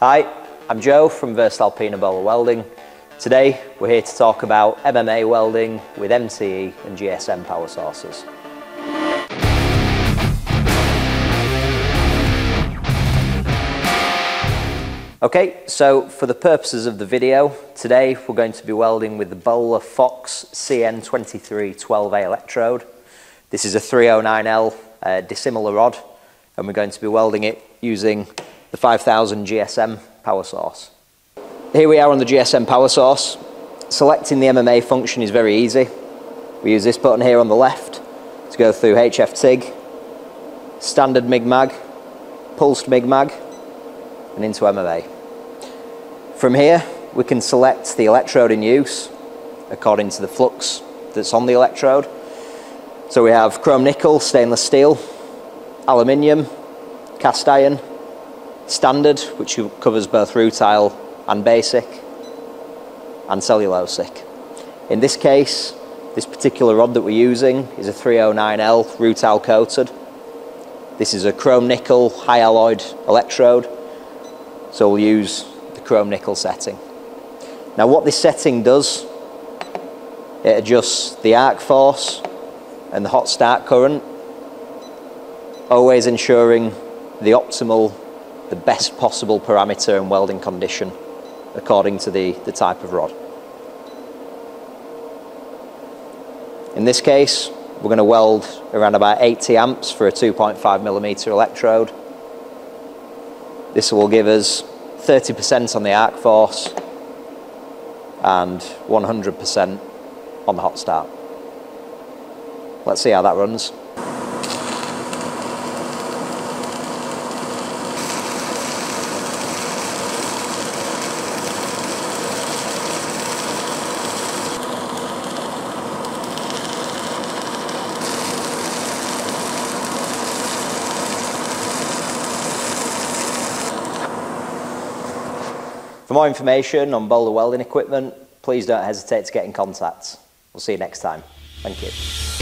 Hi, I'm Joe from Voestalpine Böhler Welding. Today we're here to talk about MMA welding with MTE and GSM power sources. Okay, so for the purposes of the video, today we're going to be welding with the Böhler Fox CN23 12A electrode. This is a 309L uh, dissimilar rod and we're going to be welding it using the 5000 GSM power source. Here we are on the GSM power source. Selecting the MMA function is very easy. We use this button here on the left to go through HF TIG, standard MIG-MAG, pulsed MIG-MAG, and into MMA. From here, we can select the electrode in use according to the flux that's on the electrode. So we have chrome nickel, stainless steel, aluminium, cast iron, standard, which covers both rutile and basic, and cellulosic. In this case, this particular rod that we're using is a 309L rutile coated. This is a chrome nickel high alloyed electrode so we'll use the chrome nickel setting. Now what this setting does, it adjusts the arc force and the hot start current, always ensuring the optimal, the best possible parameter and welding condition according to the, the type of rod. In this case, we're going to weld around about 80 amps for a 2.5 millimeter electrode. This will give us 30% on the arc force and 100% on the hot start. Let's see how that runs. For more information on Böhler welding equipment, please don't hesitate to get in contact. We'll see you next time. Thank you.